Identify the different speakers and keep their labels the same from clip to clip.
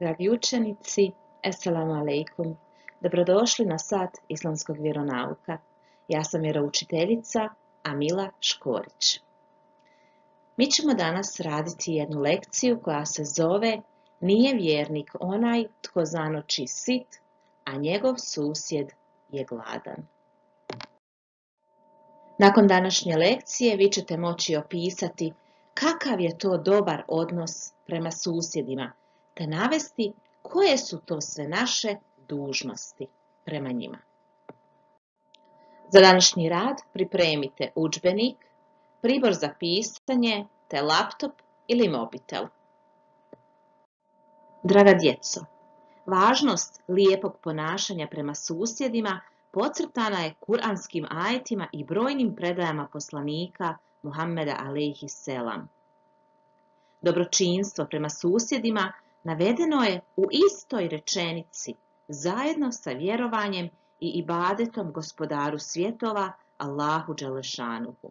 Speaker 1: Dragi učenici, Assalamu alaikum. Dobrodošli na sat islamskog vjeronauka. Ja sam vjeroučiteljica Amila Škorić. Mi ćemo danas raditi jednu lekciju koja se zove Nije vjernik onaj tko zanoći sit, a njegov susjed je gladan. Nakon današnje lekcije vi ćete moći opisati kakav je to dobar odnos prema susjedima, te navesti koje su to sve naše dužnosti prema njima. Za današnji rad pripremite udžbenik, pribor za pisanje te laptop ili mobitel. Draga djeco, važnost lijepog ponašanja prema susjedima podcrtana je kuranskim ajetima i brojnim predajama poslanika Muhammeda alaihi selam. Dobročinstvo prema susjedima navedeno je u istoj rečenici zajedno sa vjerovanjem i ibadetom gospodaru svjetova Allahu Đelešanuhu.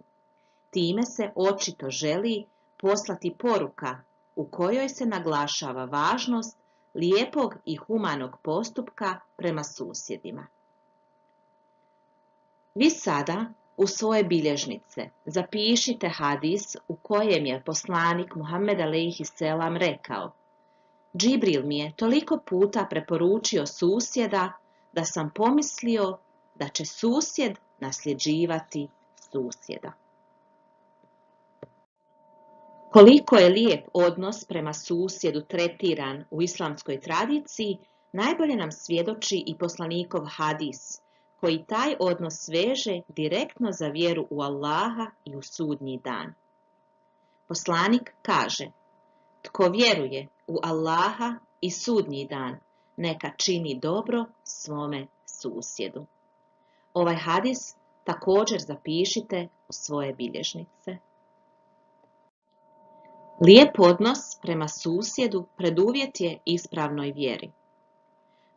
Speaker 1: Time se očito želi poslati poruka u kojoj se naglašava važnost lijepog i humanog postupka prema susjedima. Vi sada u svoje bilježnice zapišite hadis u kojem je poslanik Muhammed alejhi selam rekao Džibril mi je toliko puta preporučio susjeda da sam pomislio da će susjed nasljeđivati susjeda. Koliko je lijep odnos prema susjedu tretiran u islamskoj tradiciji, najbolje nam svjedoči i poslanikov hadis, koji taj odnos veže direktno za vjeru u Allaha i u sudnji dan. Poslanik kaže, tko vjeruje u Allaha i sudnji dan, neka čini dobro svome susjedu. Ovaj hadis također zapišite u svoje bilježnice. Lijep odnos prema susjedu preduvjet je ispravnoj vjeri.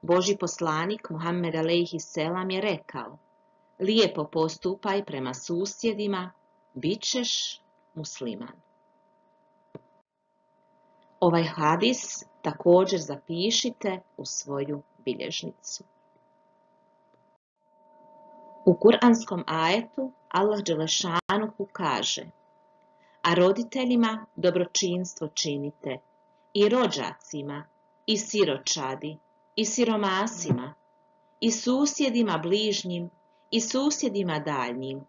Speaker 1: Boži poslanik Muhammed alejhi selam je rekao: Lijepo postupaj prema susjedima, bit ćeš musliman. Ovaj hadis također zapišite u svoju bilježnicu. U kuranskom ajetu Allah Đelešanuhu kaže A roditeljima dobročinstvo činite, i rođacima, i siročadi, i siromasima, i susjedima bližnjim, i susjedima daljnjim,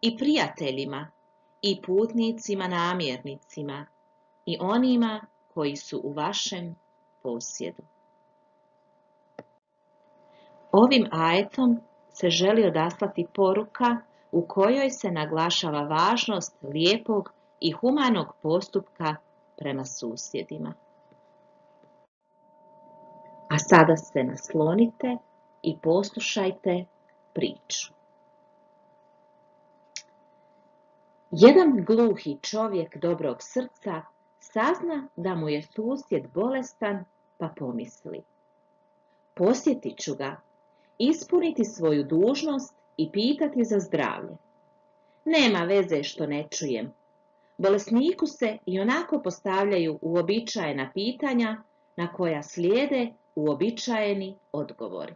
Speaker 1: i prijateljima, i putnicima namjernicima, i onima koji su u vašem posjedu. Ovim ajetom se želi odaslati poruka u kojoj se naglašava važnost lijepog i humanog postupka prema susjedima. A sada se naslonite i poslušajte priču. Jedan gluhi čovjek dobrog srca sazna da mu je susjed bolestan pa pomisli. Posjetit ću ga, ispuniti svoju dužnost i pitati za zdravlje. Nema veze što ne čujem. Bolesniku se i onako postavljaju uobičajena pitanja na koja slijede uobičajeni odgovori.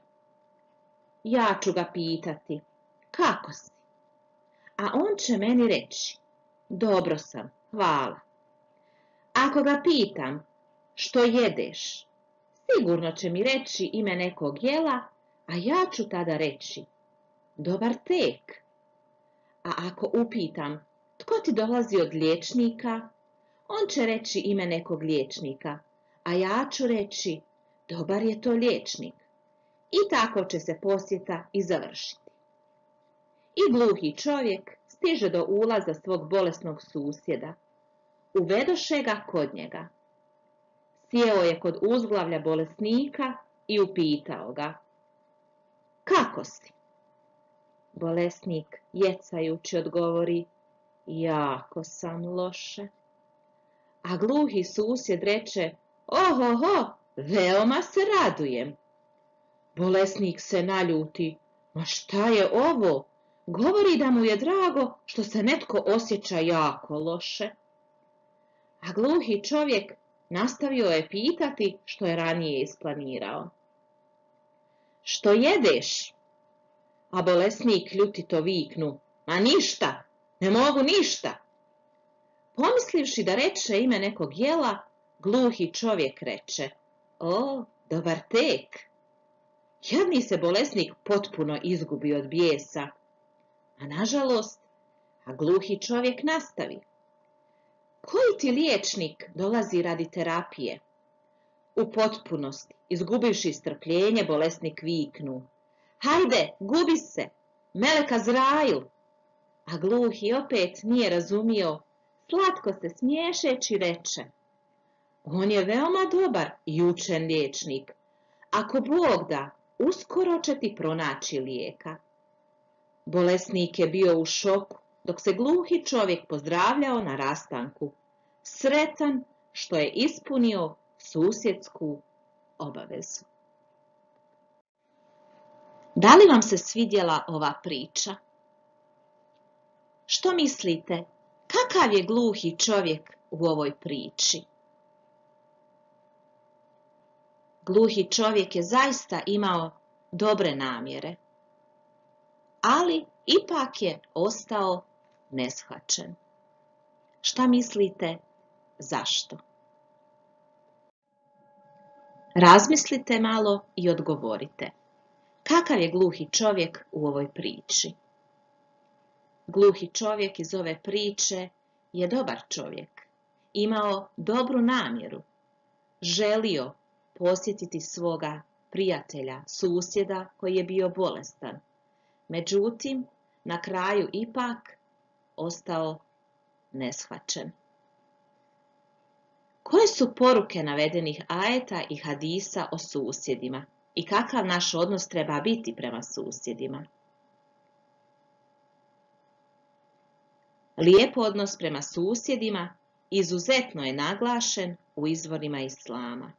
Speaker 1: Ja ću ga pitati, kako si? A on će meni reći, dobro sam, hvala. Ako ga pitam, što jedeš, sigurno će mi reći ime nekog jela, a ja ću tada reći, dobar tek. A ako upitam, tko ti dolazi od liječnika, on će reći ime nekog liječnika, a ja ću reći, dobar je to liječnik. I tako će se posjeta i završiti. I gluhi čovjek stiže do ulaza svog bolesnog susjeda. Uvedoše ga kod njega. Sjeo je kod uzglavlja bolesnika i upitao ga. Kako si? Bolesnik jecajući odgovori. Jako sam loše. A gluhi susjed reče. Ohoho, veoma se radujem. Bolesnik se naljuti. Ma šta je ovo? Govori da mu je drago što se netko osjeća jako loše. A gluhi čovjek nastavio je pitati što je ranije isplanirao. Što jedeš? A bolesnik ljutito viknu, ma ništa, ne mogu ništa. Pomislivši da reče ime nekog jela, gluhi čovjek reče, o, dobar tek. Jadni se bolesnik potpuno izgubi od bijesa, a nažalost, a gluhi čovjek nastavi. Koji ti liječnik dolazi radi terapije? U potpunosti, izgubivši strpljenje, bolesnik viknu. Hajde, gubi se, Meleka Zrail! A gluhi opet nije razumio, slatko se smiješeći reče. On je veoma dobar i učen liječnik. Ako Bog da, uskoro će ti pronaći lijeka. Bolesnik je bio u šoku, dok se gluhi čovjek pozdravljao na rastanku, sretan što je ispunio susjedsku obavezu. Da li vam se svidjela ova priča? Što mislite, kakav je gluhi čovjek u ovoj priči? Gluhi čovjek je zaista imao dobre namjere, ali ipak je ostao neshvaćen. Šta mislite zašto? Razmislite malo i odgovorite. Kakav je gluhi čovjek u ovoj priči? Gluhi čovjek iz ove priče je dobar čovjek. Imao dobru namjeru. Želio posjetiti svoga prijatelja, susjeda koji je bio bolestan. Međutim, na kraju ipak ostao neshvaćen. Koje su poruke navedenih ajeta i hadisa o susjedima i kakav naš odnos treba biti prema susjedima? Lijep odnos prema susjedima izuzetno je naglašen u izvorima Islama.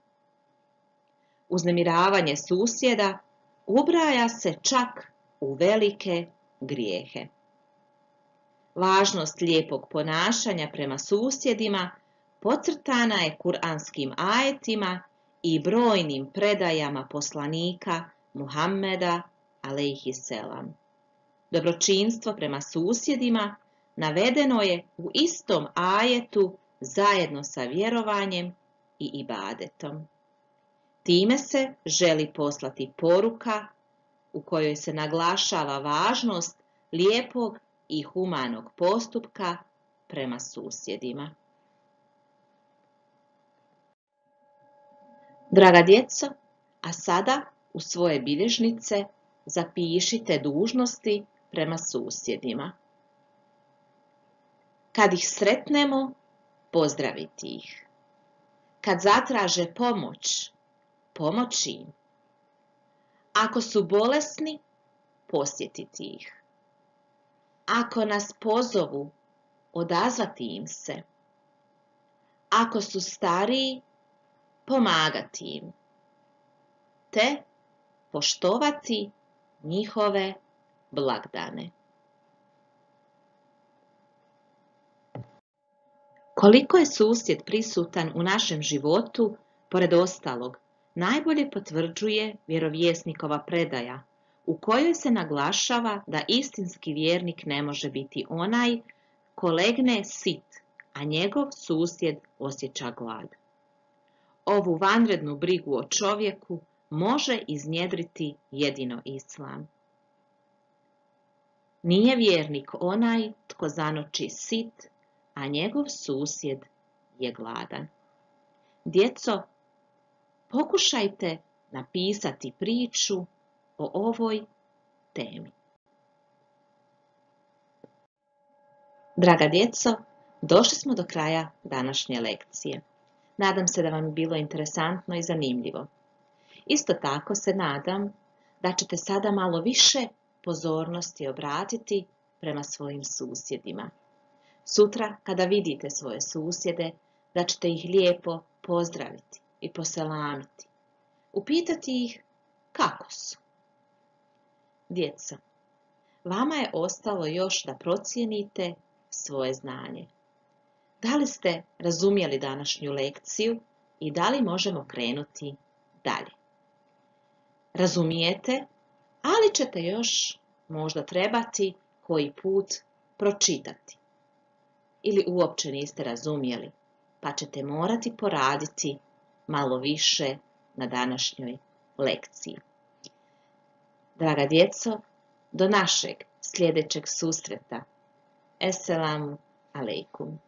Speaker 1: Uznemiravanje susjeda ubraja se čak u velike grijehe. Važnost lijepog ponašanja prema susjedima pocrtana je kuranskim ajetima i brojnim predajama poslanika Muhammeda selam. Dobročinstvo prema susjedima navedeno je u istom ajetu zajedno sa vjerovanjem i ibadetom. Time se želi poslati poruka u kojoj se naglašava važnost lijepog i humanog postupka prema susjedima. Draga djeco, a sada u svoje bilježnice zapišite dužnosti prema susjedima. Kad ih sretnemo, pozdraviti ih. Kad zatraže pomoć, pomoći im. Ako su bolesni, posjetiti ih. Ako nas pozovu, odazvati im se. Ako su stariji, pomagati im. Te poštovati njihove blagdane. Koliko je susjed prisutan u našem životu, pored ostalog, najbolje potvrđuje vjerovjesnikova predaja, u kojoj se naglašava da istinski vjernik ne može biti onaj ko legne sit, a njegov susjed osjeća glad. Ovu vanrednu brigu o čovjeku može iznjedriti jedino islam. Nije vjernik onaj tko zanoči sit, a njegov susjed je gladan. Djeco, Pokušajte napisati priču o ovoj temi. Draga djeco, došli smo do kraja današnje lekcije. Nadam se da vam je bilo interesantno i zanimljivo. Isto tako se nadam da ćete sada malo više pozornosti obratiti prema svojim susjedima. Sutra, kada vidite svoje susjede, da ćete ih lijepo pozdraviti i poselamiti. Upitati ih kako su. Djeca, vama je ostalo još da procijenite svoje znanje. Da li ste razumjeli današnju lekciju i da li možemo krenuti dalje. Razumijete, ali ćete još možda trebati koji put pročitati. Ili uopće niste razumjeli, pa ćete morati poraditi malo više na današnjoj lekciji. Draga djeco, do našeg sljedećeg susreta. Esselamu alaikum.